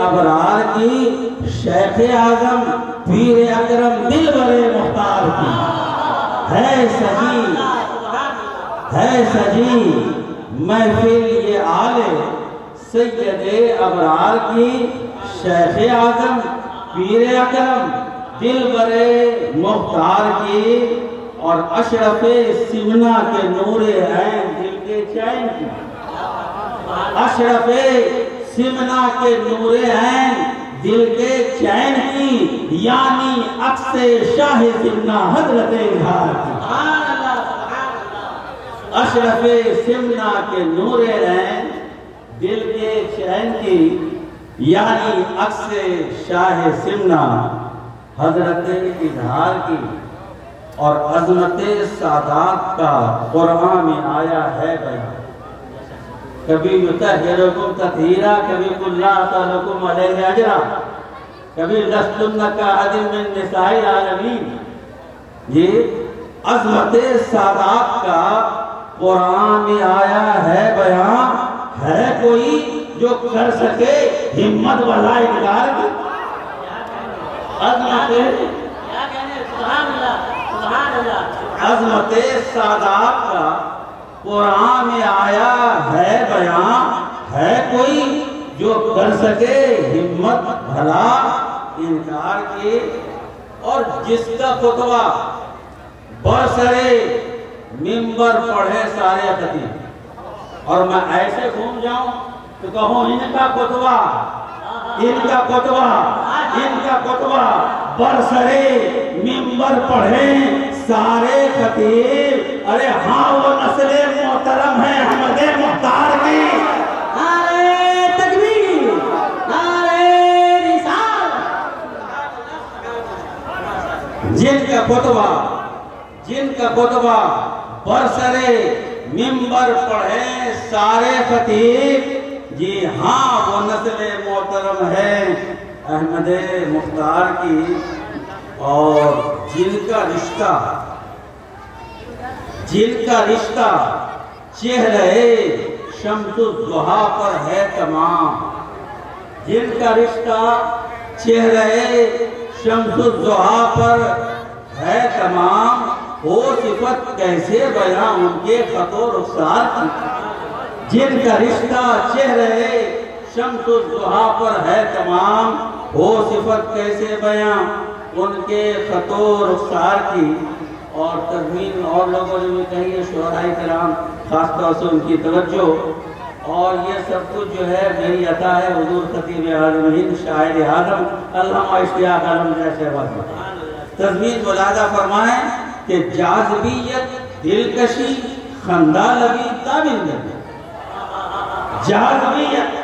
अबरार की शेख आज़म, पीर अकरम दिल बरे मुख्तार की। है सजी है सजी महफिल ये आले सैयद अबरार की शेख आज़म, पीर अकरम दिल बरे मुख्तार की और अशरफ सिमना के नूरे हैं दिल के चैन की। अशरफ सिमना के नूरे हैं दिल के चैन की यानी अक्से शाह सिमना हज़रत अशरफ सिमना के नूरे हैं दिल के चैन की यानी अक्से शाह सिमना हज़रत इजहार की। और अजमत सादात का कुरान में आया है बयान। कभी युतहिरुकुम ततहीरा कभी कुल्ला तलकुम अलैहि अजरा। कभी लस्तुन्न का अदिम मिन निसाई आलमीन। ये अजमत सादात का कुरान में आया है बयान है कोई जो कर सके हिम्मत वाला इनकार अजमत अजमत सादात का कुरान में आया है बयान है कोई जो कर सके, हिम्मत, भला, इनकार के, और जिसका खुतबा, बरसरे मिंबर पढ़े सारे खतीब और मैं ऐसे घूम जाऊँ तो कहूँ, इनका खुतबा इनका खुतबा इनका खुतबा बरसरे मिंबर पढ़े सारे खतीब। अरे हाँ वो नस्ले मोहतरम है हमदे मुख्तार की। जिनका खुतबा जिनका खुतबा बरसरे मिंबर पढ़े सारे खतीब जी हाँ वो नस्ल मोहतरम है अहमद मुख्तार की और जिनका रिश्ता। जिनका रिश्ता चेहरे शमसुजुहा पर है तमाम। जिनका रिश्ता चेहरे शमसुजुहा पर है तमाम। हो सिफत कैसे बया उनके खतो रुखसार जिनका रिश्ता चेहरे शमसुजुहा पर है तमाम। हो सिफत कैसे बयां? उनके खतो रुखसार की और तजमीन और लोगों ने भी कही है शोराई कराम, खासतौर से उनकी तवज्जो। और ये सब कुछ जो है, मेरी अता है, हजूर खतीब आलम हिंद शायर आलम अल्लाह इश्तियाक आलम शहबाज तजमीन मुलादा फरमाए कि जाजबियत, दिलकशी, खंदा लगी ताबिंदगी जाजबियत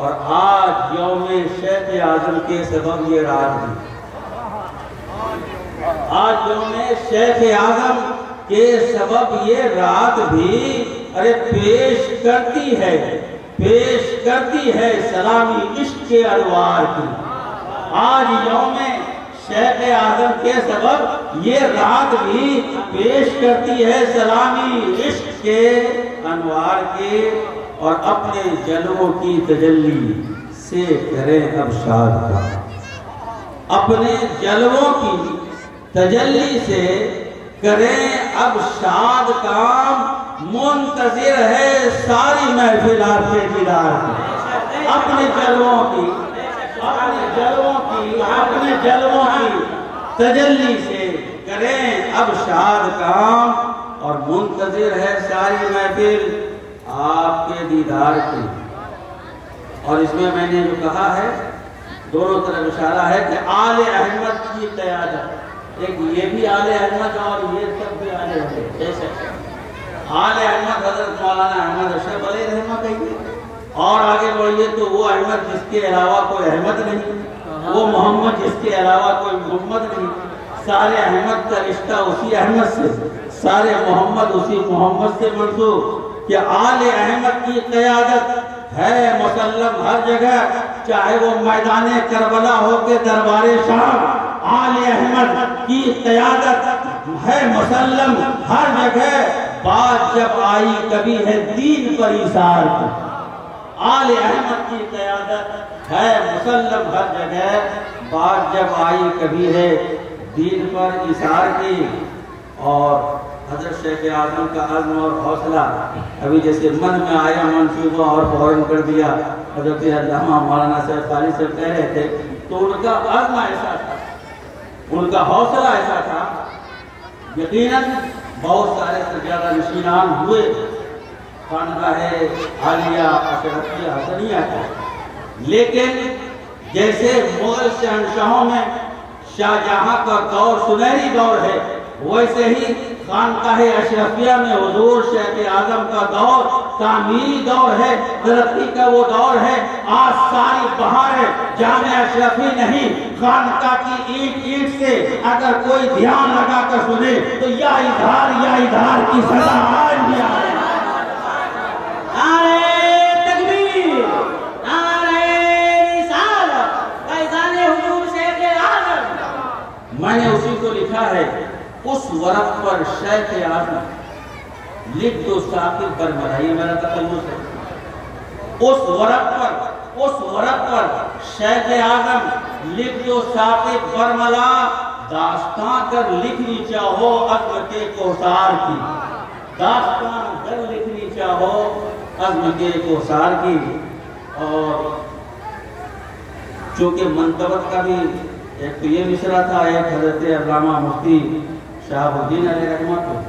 और आज यौम शेख आज़म के सबब ये रात भी आज यौम शेख आज़म के सबब ये रात भी, अरे पेश करती है, पेश करती है सलामी इश्क के अनवार की। आज यौम शेख आज़म के सबब ये रात भी पेश करती है सलामी इश्क के अनवार के। और अपने जलवों की तजल्ली से करें अब शाद का। अपने जलवों की तजल्ली से करें अब शाद काम मुंतजिर है सारी महफिल आपके दीदार अपने जलवों की, अपने जलवों की, अपने जलवों की तजल्ली से करें अब शाद काम और मुंतजिर है सारी महफिल आपके दीदार की। और इसमें मैंने जो कहा है, दोनों तरफ़ इशारा है कि आले अहमद की कयादत एक ये भी आले अहमद और ये सब भी आले अहमद आले अहमद हज़रत मौलाना अहमद अशरफ अली रहमा कहिए और आगे बढ़िए तो वो अहमद जिसके अलावा कोई अहमद नहीं, वो मोहम्मद जिसके अलावा कोई मोहम्मद नहीं। सारे अहमद का रिश्ता उसी अहमद से, सारे मोहम्मद उसी मोहम्मद से मंसूब कि आल अहमद की कयादत है मुसलम हर जगह, चाहे वो मैदान करबला हो के दरबार शाह, आल अहमद की कयादत है मुसलम हर जगह। बात जब आई कभी है दीन पर इशार आल अहमद की क्यादत है मुसलम हर जगह। बात जब आई कभी है दीन पर इशार की और हज़रत शेख आज़म का अज़म और हौसला। अभी जैसे मन में आया मनसूबा और फ़ौरन कर दिया हज़रत मौलाना साहब खाली से कह रहे थे तो उनका अज़म ऐसा था, उनका हौसला ऐसा था, यकीनन बहुत सारे सजादा नशीनान हुए। खानगाह आलिया, अशरफिया, हसनिया का लेकिन जैसे मुगल शहनशाहों में शाहजहां का दौर, सुनहरी दौर है, वैसे ही खानकाह अशरफिया में हजूर शेख आज़म का दौर तामीरी दौर है तरक्की का वो दौर है। आज सारी बहार है जाने अशरफी नहीं, खानका की ईट ईट से अगर कोई ध्यान लगा कर सुने तो या इधार या इधार की सजा आज भी आ रही मैंने उसी को लिखा है उस वरक पर शेख आज़म लिख दो साकिब पर बढ़ाइए मेरा तकल्लुस है। उस वरक पर, उस वरक पर शेख आज़म लिख दो साकिब बरमला दास्तां कर लिखनी चाहो अज्म के कोसार की। दास्तान कर लिखनी चाहो अज्म के कोसार की। और चूँकि मंतबत का भी एक तो ये मिसरा था, एक हज़रत अल्लामा मुफ्ती शहाबुद्दीन अली रहमत